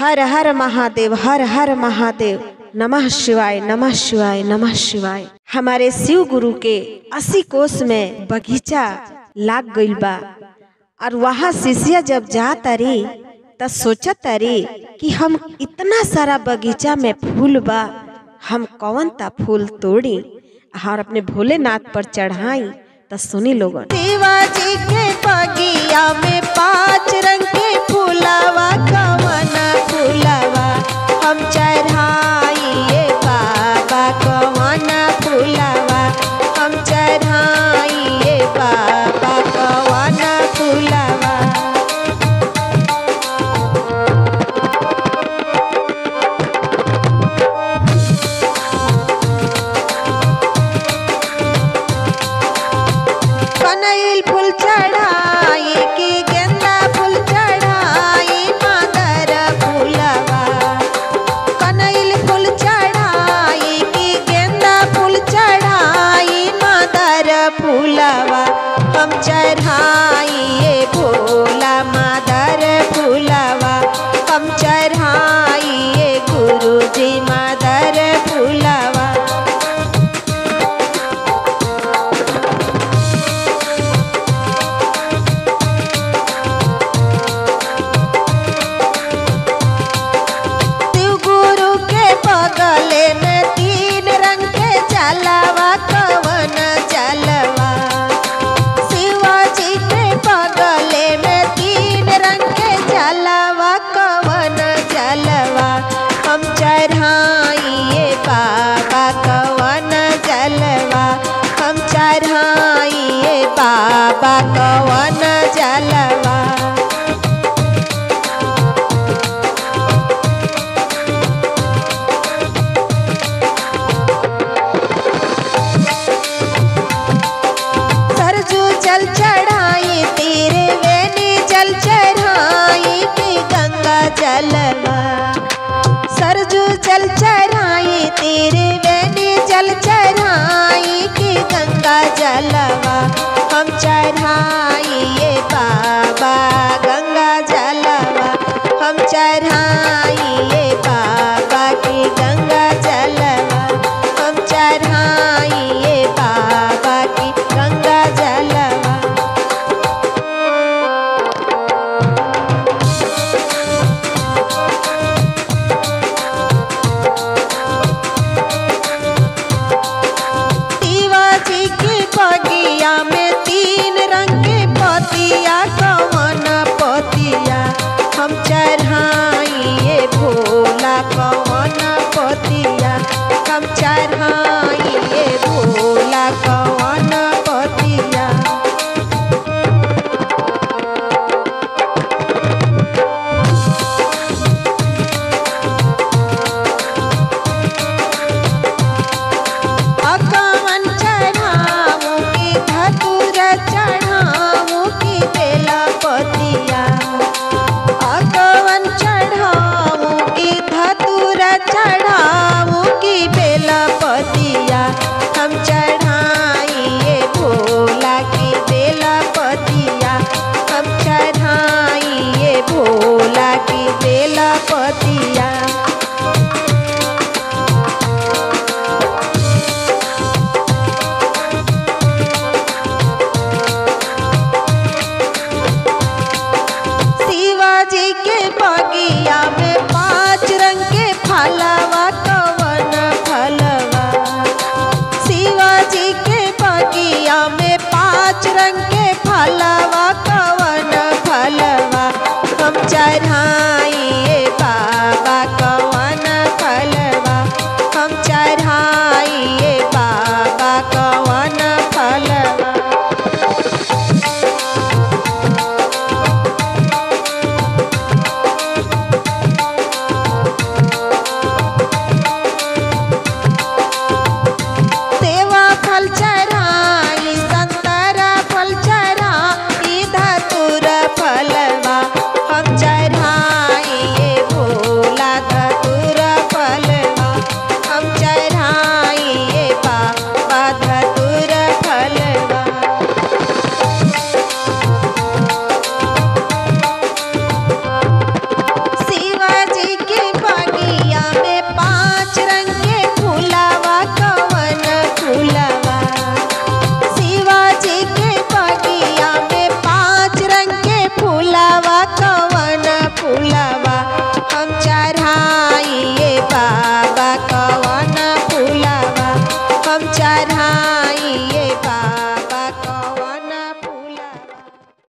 हर हर महादेव, हर हर महादेव। नमः शिवाय नमः शिवाय नमः शिवाय। हमारे शिव गुरु के अस्सी कोस में बगीचा लाग गई बा। और वहाँ शिष्या जब जा तारी तो सोचा तारी कि हम इतना सारा बगीचा में फूल बा। हम कौन ता फूल तोड़ी। और अपने भोलेनाथ पर चढ़ाई, त सुनी लोगन। शिवाजी के बगिया में पाँच रंग के फूलावा कवन कनैल फूल के बगले में तीन रंग के जलवा, कवन जलवा। शिवाजी के बगले में तीन रंग के जलवा, कवन जलवा। हम चढ़ाइए बाबा, कवन जलवा। हम चढ़ाइए बाबा हम पद